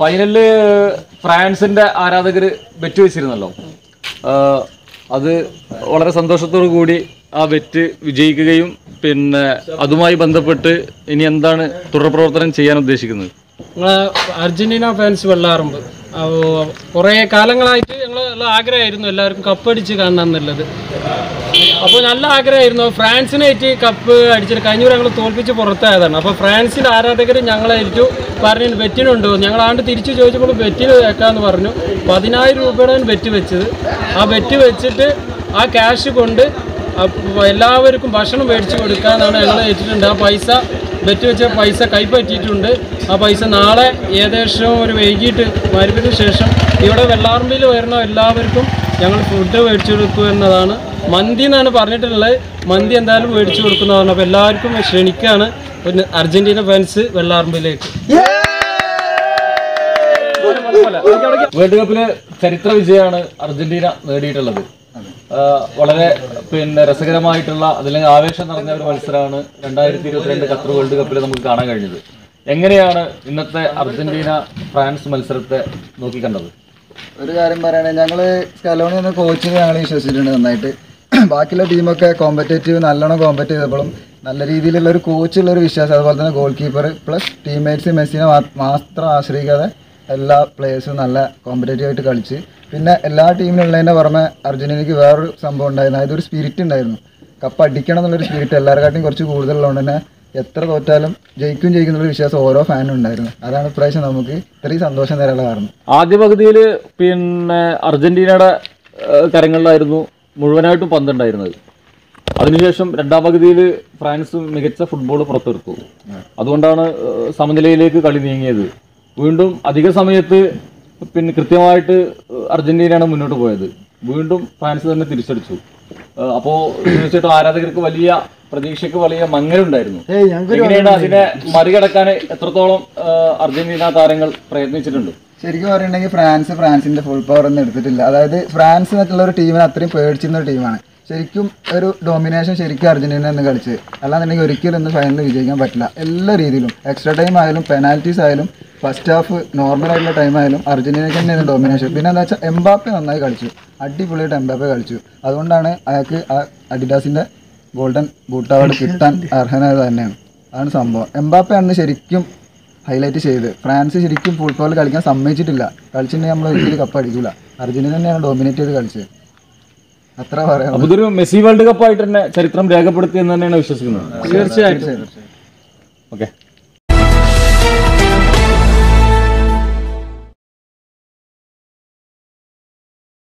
ഫൈനലിൽ ഫ്രാൻസിന്റെ ആരാധകർ ബെറ്റ് വെച്ചിരുന്നല്ലോ. അത് വളരെ സന്തോഷത്തോടു കൂടി ആ ബെറ്റ് വിജയിക്കുകയും പിന്നെ അതുമായി ബന്ധപ്പെട്ട് ഇനി എന്താണ് തുടർപ്രവർത്തനം ചെയ്യാൻ ഉദ്ദേശിക്കുന്നത്? ഞങ്ങളെ അർജന്റീന ഫാൻസ് വെള്ളാറുമ്പ്. കുറേ കാലങ്ങളായിട്ട് ഞങ്ങൾ ആഗ്രഹമായിരുന്നു എല്ലാവർക്കും കപ്പ് അടിച്ച് കാണണം എന്നുള്ളത് അപ്പോൾ നല്ല ആഗ്രഹമായിരുന്നു. ഫ്രാൻസിനായിട്ട് കപ്പ് അടിച്ചിട്ട് കഴിഞ്ഞ ഞങ്ങൾ തോൽപ്പിച്ച് പുറത്തായതാണ്. അപ്പോൾ ഫ്രാൻസിന്റെ ആരാധകർ ഞങ്ങളായിരിക്കും പറഞ്ഞു വെറ്റിനുണ്ടോ ഞങ്ങൾ ആണ്ട് തിരിച്ചു ചോദിച്ചപ്പോൾ വെറ്റിന് വെക്കാമെന്ന് പറഞ്ഞു. പതിനായിരം രൂപയുടെ വെറ്റ് വെച്ചത്. ആ വെറ്റ് വെച്ചിട്ട് ആ ക്യാഷ് കൊണ്ട് എല്ലാവർക്കും ഭക്ഷണം മേടിച്ചു കൊടുക്കാന്നാണ് ഞങ്ങൾ ഏറ്റിട്ടുണ്ട്. ആ പൈസ വെറ്റ് വെച്ച പൈസ കൈപ്പറ്റിയിട്ടുണ്ട്. ആ പൈസ നാളെ ഏകദേശം ഒരു വൈകിട്ട് മരുവിന് ശേഷം ഇവിടെ വെള്ളാറമ്പിൽ വരുന്ന എല്ലാവർക്കും ഞങ്ങൾ ഫുഡ് മേടിച്ചു കൊടുക്കും എന്നതാണ്. മന്തി എന്നാണ് പറഞ്ഞിട്ടുള്ളത്. മന്തി എന്തായാലും മേടിച്ചു കൊടുക്കുന്നതാണ്. അപ്പോൾ എല്ലാവർക്കും ക്ഷണിക്കുകയാണ്. പിന്നെ അർജന്റീന ഫാൻസ് വെള്ളാറമ്പിലേക്ക് വേൾഡ് കപ്പിലെ ചരിത്ര വിജയമാണ് അർജന്റീന നേടിയിട്ടുള്ളത്. വളരെ പിന്നെ രസകരമായിട്ടുള്ള അതല്ലെങ്കിൽ ആവേശം നിറഞ്ഞ ഒരു മത്സരമാണ് രണ്ടായിരത്തി ഇരുപത്തിരണ്ട് ഖത്തർ വേൾഡ് കപ്പിൽ നമുക്ക് കാണാൻ കഴിഞ്ഞത്. എങ്ങനെയാണ് ഇന്നത്തെ അർജന്റീന ഫ്രാൻസ് മത്സരത്തെ നോക്കിക്കണ്ടത് ഒരു കാര്യം പറയുകയാണെങ്കിൽ ഞങ്ങൾ സ്കലോണി എന്ന കോച്ചിനെ ഞങ്ങൾ വിശ്വസിച്ചിട്ടുണ്ട് നന്നായിട്ട്. ബാക്കിയുള്ള ടീമൊക്കെ കോമ്പറ്റേറ്റീവ് നല്ലോണം കോമ്പറ്റ് ചെയ്തപ്പോഴും നല്ല രീതിയിലുള്ള ഒരു കോച്ചുള്ള ഒരു വിശ്വാസം. അതുപോലെ തന്നെ ഗോൾ കീപ്പർ പ്ലസ് ടീംമേറ്റ്സ് മെസ്സിനെ മാത്രം ആശ്രയിക്കാതെ എല്ലാ പ്ലേയേഴ്സും നല്ല കോമ്പറ്റേറ്റീവ് ആയിട്ട് കളിച്ച്. പിന്നെ എല്ലാ ടീമിലുള്ളതിന്റെ പുറമെ അർജന്റീനയ്ക്ക് വേറൊരു സംഭവം ഉണ്ടായിരുന്നു. അതായത് ഒരു സ്പിരിറ്റ് ഉണ്ടായിരുന്നു. കപ്പ് അടിക്കണം എന്നുള്ളൊരു സ്പിരിറ്റ് എല്ലാവരെക്കാട്ടും കുറച്ച് കൂടുതലുള്ളതുകൊണ്ട് തന്നെ എത്ര തോറ്റാലും ജയിക്കും ജയിക്കുന്നുള്ള വിശ്വാസം ഓരോ ഫാനും ഉണ്ടായിരുന്നു. അതാണ് ഇപ്രാവശ്യം നമുക്ക് ഇത്രയും സന്തോഷം തരാനുള്ള കാരണം. ആദ്യ പകുതിയിൽ പിന്നെ അർജന്റീനയുടെ കരങ്ങളിലായിരുന്നു മുഴുവനായിട്ടും പന്തുണ്ടായിരുന്നത് അതിനുശേഷം രണ്ടാം പകുതിയിൽ ഫ്രാൻസ് മികച്ച ഫുട്ബോൾ പുറത്തെടുത്തു. അതുകൊണ്ടാണ് സമനിലയിലേക്ക് കളി നീങ്ങിയത്. വീണ്ടും അധിക സമയത്ത് പിന്നെ കൃത്യമായിട്ട് അർജന്റീനയാണ് മുന്നോട്ട് പോയത്. വീണ്ടും ഫ്രാൻസ് തന്നെ തിരിച്ചടിച്ചു. അപ്പോൾ അപ്പോ തീർച്ചയായിട്ടും ആരാധകർക്ക് വലിയ പ്രതീക്ഷയ്ക്ക് വലിയ മങ്ങലുണ്ടായിരുന്നു. എങ്ങനെയാണ് അതിനെ മറികടക്കാൻ എത്രത്തോളം അർജന്റീന താരങ്ങൾ പ്രയത്നിച്ചിട്ടുണ്ട്? ശരിക്കും പറയുകയാണെങ്കിൽ ഫ്രാൻസ് ഫ്രാൻസിന്റെ ഫുൾ പവർ ഒന്നും എടുത്തിട്ടില്ല. അതായത് ഫ്രാൻസ് എന്നൊക്കെയുള്ള ഒരു ടീമിനെ അത്രയും പേടിച്ചിരുന്ന ഒരു ടീമാണ് ശരിക്കും ഒരു ഡോമിനേഷൻ ശരിക്കും അർജന്റീന എന്ന് കളിച്ച് അല്ലാന്നുണ്ടെങ്കിൽ ഒരിക്കലും ഒന്നും ഫൈനലിൽ വിജയിക്കാൻ പറ്റില്ല. എല്ലാ രീതിയിലും. എക്സ്ട്രാ ടൈം ആയാലും പെനാൽറ്റീസ് ആയാലും ഫസ്റ്റ് ഹാഫ് നോർമൽ ആയിട്ടുള്ള ടൈം ആയാലും അർജന്റീനയ്ക്ക് തന്നെയാണ് ഡോമിനേഷൻ പിന്നെ എന്താ വെച്ചാൽ എംബാപ്പെ നന്നായി കളിച്ചു. അടിപൊളിയായിട്ട് എംബാപ്പെ കളിച്ചു. അതുകൊണ്ടാണ് അയാൾക്ക് ആ അഡിഡാസിന്റെ ഗോൾഡൻ ബൂട്ട് അവാർഡ് കിട്ടാൻ അർഹനായത് തന്നെയാണ്. അതാണ് സംഭവം. എംബാപ്പെ ആണ് ശരിക്കും ഹൈലൈറ്റ് ചെയ്ത്. ഫ്രാൻസ് ശരിക്കും ഫുട്ബോൾ കളിക്കാൻ സമ്മതിച്ചിട്ടില്ല. കളിച്ചിട്ടുണ്ടെങ്കിൽ നമ്മൾ ഒരിക്കലും കപ്പ് അടിക്കില്ല അർജന്റീന തന്നെയാണ് ഡോമിനേറ്റ് ചെയ്ത് കളിച്ചത്. അത്ര പറയാം അപ്പൊ ഇതൊരു മെസ്സി വേൾഡ് കപ്പ് ആയിട്ട് തന്നെ ചരിത്രം രേഖപ്പെടുത്തി എന്ന് തന്നെയാണ് വിശ്വസിക്കുന്നത്. തീർച്ചയായിട്ടും. ഓക്കെ.